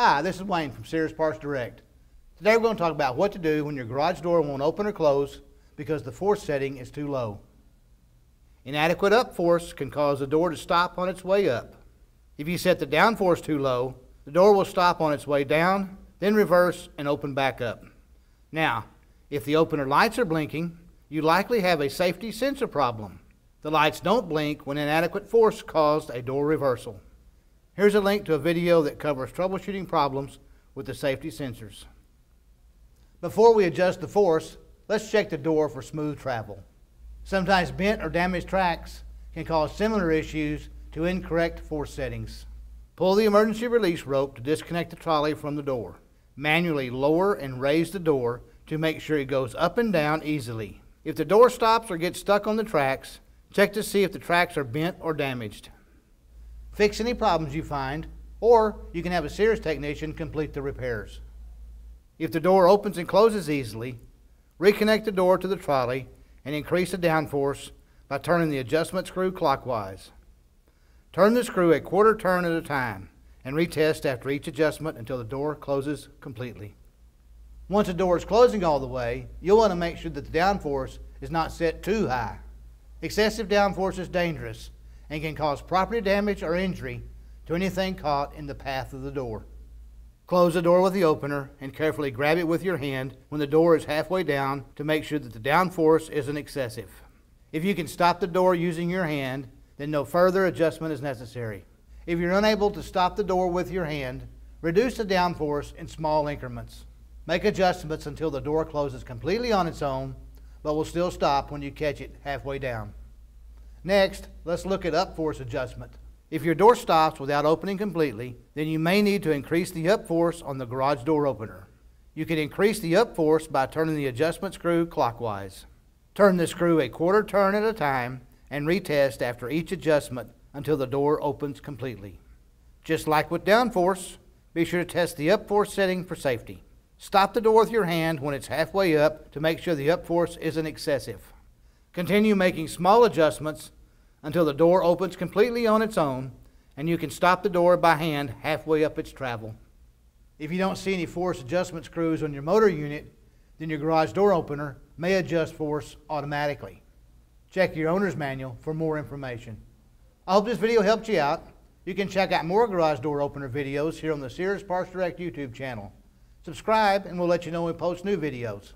Hi, this is Wayne from Sears Parts Direct. Today we're going to talk about what to do when your garage door won't open or close because the force setting is too low. Inadequate up force can cause the door to stop on its way up. If you set the down force too low, the door will stop on its way down, then reverse and open back up. Now, if the opener lights are blinking, you likely have a safety sensor problem. The lights don't blink when inadequate force caused a door reversal. Here's a link to a video that covers troubleshooting problems with the safety sensors. Before we adjust the force, let's check the door for smooth travel. Sometimes bent or damaged tracks can cause similar issues to incorrect force settings. Pull the emergency release rope to disconnect the trolley from the door. Manually lower and raise the door to make sure it goes up and down easily. If the door stops or gets stuck on the tracks, check to see if the tracks are bent or damaged. Fix any problems you find, or you can have a Sears technician complete the repairs. If the door opens and closes easily, reconnect the door to the trolley and increase the downforce by turning the adjustment screw clockwise. Turn the screw a quarter turn at a time and retest after each adjustment until the door closes completely. Once the door is closing all the way, you'll want to make sure that the downforce is not set too high. Excessive downforce is dangerous and can cause property damage or injury to anything caught in the path of the door. Close the door with the opener and carefully grab it with your hand when the door is halfway down to make sure that the downforce isn't excessive. If you can stop the door using your hand, then no further adjustment is necessary. If you're unable to stop the door with your hand, reduce the downforce in small increments. Make adjustments until the door closes completely on its own, but will still stop when you catch it halfway down. Next, let's look at up force adjustment. If your door stops without opening completely, then you may need to increase the up force on the garage door opener. You can increase the up force by turning the adjustment screw clockwise. Turn the screw a quarter turn at a time and retest after each adjustment until the door opens completely. Just like with down force, be sure to test the up force setting for safety. Stop the door with your hand when it's halfway up to make sure the up force isn't excessive. Continue making small adjustments until the door opens completely on its own and you can stop the door by hand halfway up its travel. If you don't see any force adjustment screws on your motor unit, then your garage door opener may adjust force automatically. Check your owner's manual for more information. I hope this video helped you out. You can check out more garage door opener videos here on the Sears Parts Direct YouTube channel. Subscribe and we'll let you know when we post new videos.